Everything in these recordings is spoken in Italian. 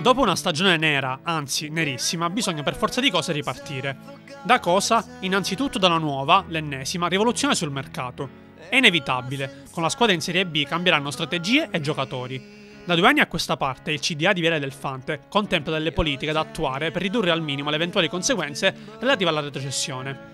Dopo una stagione nera, anzi nerissima, bisogna per forza di cose ripartire. Da cosa? Innanzitutto da una nuova, l'ennesima, rivoluzione sul mercato. È inevitabile, con la squadra in Serie B cambieranno strategie e giocatori. Da due anni a questa parte il CDA di Viale del Fante contempla delle politiche da attuare per ridurre al minimo le eventuali conseguenze relative alla retrocessione.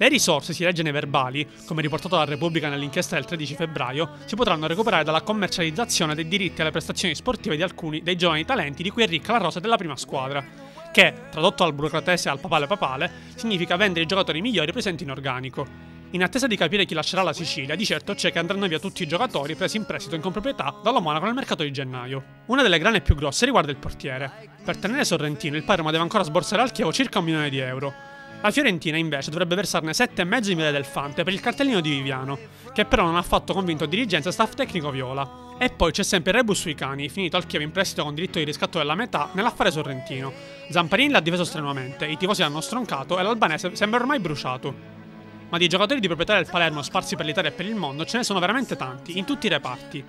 Le risorse, si legge nei verbali, come riportato dalla Repubblica nell'inchiesta del 13 febbraio, si potranno recuperare dalla commercializzazione dei diritti alle prestazioni sportive di alcuni dei giovani talenti di cui è ricca la rosa della prima squadra, che, tradotto al burocratese e al papale papale, significa vendere i giocatori migliori presenti in organico. In attesa di capire chi lascerà la Sicilia, di certo c'è che andranno via tutti i giocatori presi in prestito in comproprietà dalla Monaco nel mercato di gennaio. Una delle grane più grosse riguarda il portiere. Per tenere Sorrentino, il Parma deve ancora sborsare al Chievo circa un milione di euro. La Fiorentina invece dovrebbe versarne 7,5 in via del Fante per il cartellino di Viviano, che però non ha affatto convinto dirigenza e staff tecnico viola. E poi c'è sempre il rebus sui cani, finito al Chievo in prestito con diritto di riscatto della metà nell'affare sorrentino. Zamparini l'ha difeso strenuamente, i tifosi l'hanno stroncato e l'albanese sembra ormai bruciato. Ma di giocatori di proprietà del Palermo sparsi per l'Italia e per il mondo ce ne sono veramente tanti, in tutti i reparti.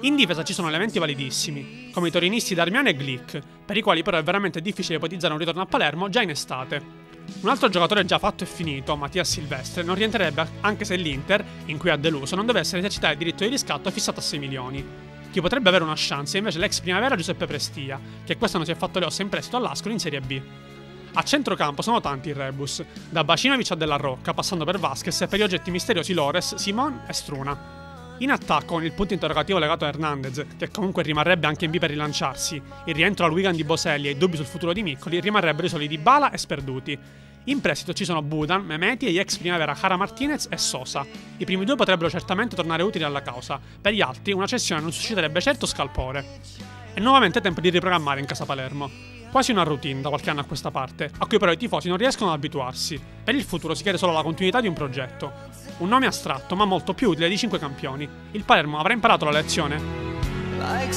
In difesa ci sono elementi validissimi, come i torinisti Darmiano e Glick, per i quali però è veramente difficile ipotizzare un ritorno a Palermo già in estate. Un altro giocatore già fatto e finito, Mattia Silvestre, non rientrerebbe anche se l'Inter, in cui ha deluso, non dovesse esercitare il diritto di riscatto fissato a 6 milioni. Chi potrebbe avere una chance è invece l'ex primavera Giuseppe Prestia, che quest'anno si è fatto le ossa in prestito all'Ascoli in Serie B. A centrocampo sono tanti i rebus, da Bacinovic a Della Rocca, passando per Vasquez e per gli oggetti misteriosi Lores, Simon e Struna. In attacco, con il punto interrogativo legato a Hernandez, che comunque rimarrebbe anche in B per rilanciarsi, il rientro al weekend di Boselli e i dubbi sul futuro di Miccoli rimarrebbero i soli di Bala e Sperduti. In prestito ci sono Budan, Memeti e gli ex primavera Jara Martinez e Sosa. I primi due potrebbero certamente tornare utili alla causa, per gli altri una cessione non susciterebbe certo scalpore. È nuovamente tempo di riprogrammare in casa Palermo. Quasi una routine da qualche anno a questa parte, a cui però i tifosi non riescono ad abituarsi. Per il futuro si chiede solo la continuità di un progetto. Un nome astratto, ma molto più utile di cinque campioni. Il Palermo avrà imparato la lezione? Like